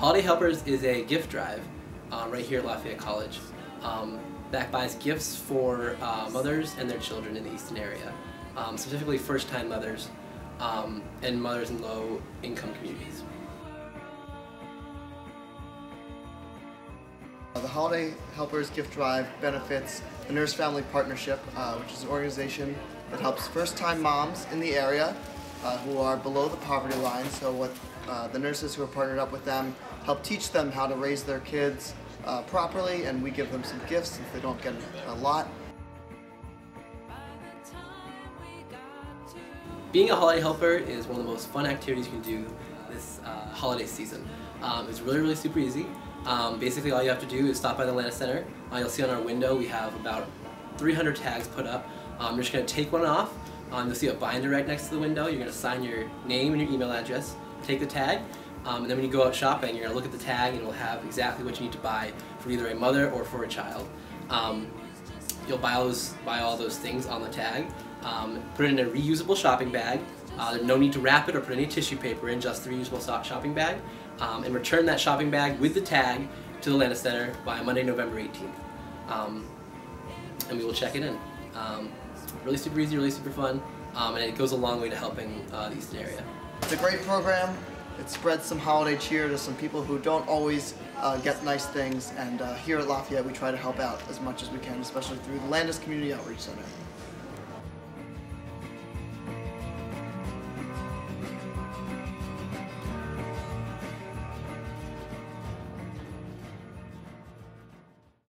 Holiday Helpers is a gift drive uh, right here at Lafayette College um, that buys gifts for uh, mothers and their children in the Easton area, um, specifically first-time mothers um, and mothers in low-income communities. The Holiday Helpers Gift Drive benefits the Nurse Family Partnership, uh, which is an organization that helps first-time moms in the area uh, who are below the poverty line. So what uh, the nurses who are partnered up with them help teach them how to raise their kids uh, properly, and we give them some gifts if they don't get a lot. Being a holiday helper is one of the most fun activities you can do this uh, holiday season. Um, it's really, really super easy. Um, basically, all you have to do is stop by the Landis Center. Uh, you'll see on our window we have about 300 tags put up. Um, you're just going to take one off. Um, you'll see a binder right next to the window. You're going to sign your name and your email address, take the tag, um, and then when you go out shopping, you're going to look at the tag and it will have exactly what you need to buy for either a mother or for a child. Um, you'll buy all, those, buy all those things on the tag, um, put it in a reusable shopping bag. Uh, no need to wrap it or put any tissue paper in, just the reusable shopping bag. Um, and return that shopping bag with the tag to the Landis Center by Monday, November 18th. Um, and we will check it in. Um, really super easy, really super fun, and it goes a long way to helping uh, the Easton area. It's a great program. It spreads some holiday cheer to some people who don't always uh, get nice things. And uh, here at Lafayette, we try to help out as much as we can, especially through the Landis Community Outreach Center.